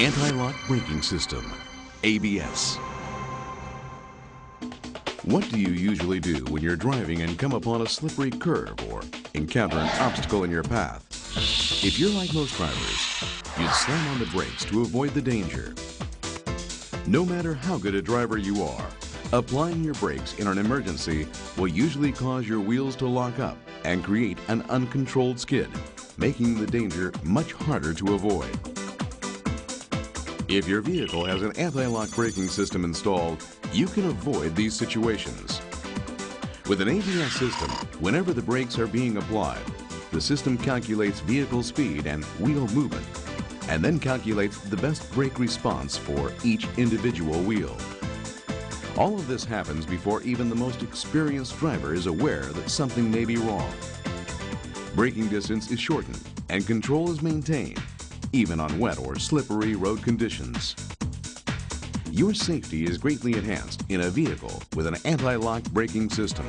Anti-lock braking system, ABS. What do you usually do when you're driving and come upon a slippery curve or encounter an obstacle in your path? If you're like most drivers, you'd slam on the brakes to avoid the danger. No matter how good a driver you are, applying your brakes in an emergency will usually cause your wheels to lock up and create an uncontrolled skid, making the danger much harder to avoid. If your vehicle has an anti-lock braking system installed, you can avoid these situations. With an ABS system, whenever the brakes are being applied, the system calculates vehicle speed and wheel movement, and then calculates the best brake response for each individual wheel. All of this happens before even the most experienced driver is aware that something may be wrong. Braking distance is shortened and control is maintained, even on wet or slippery road conditions. Your safety is greatly enhanced in a vehicle with an anti-lock braking system.